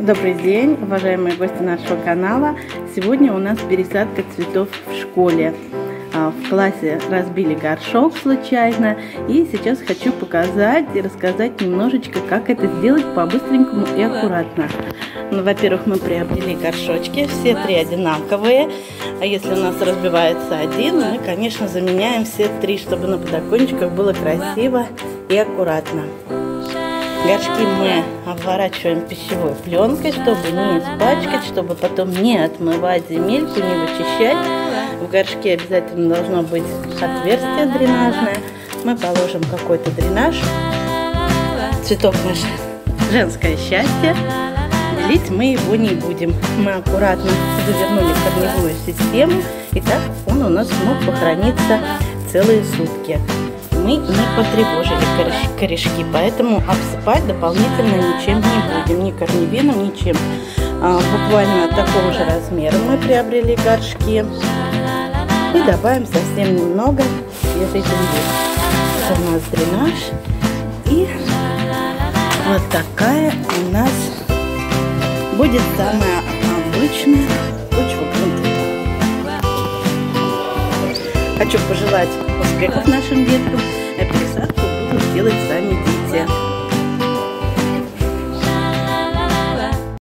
Добрый день, уважаемые гости нашего канала. Сегодня у нас пересадка цветов в школе. А, в классе разбили горшок случайно. И сейчас хочу показать и рассказать немножечко, как это сделать по-быстренькому и аккуратно. Ну, во-первых, мы приобрели горшочки, все три одинаковые. А если у нас разбивается один, мы, конечно, заменяем все три, чтобы на подоконничках было красиво и аккуратно. Горшки мы обворачиваем пищевой пленкой, чтобы не испачкать, чтобы потом не отмывать земельку, не вычищать. В горшке обязательно должно быть отверстие дренажное. Мы положим какой-то дренаж. Цветок наш женское счастье. Делить мы его не будем. Мы аккуратно завернули корневую систему. И так он у нас мог похорониться целые сутки мы не потревожили корешки, поэтому обсыпать дополнительно ничем не будем, ни корневином, ничем. А, буквально такого же размера мы приобрели горшки. И добавим совсем немного свежей земли. Это у нас дренаж. И вот такая у нас будет самая Хочу пожелать успехов нашим деткам. А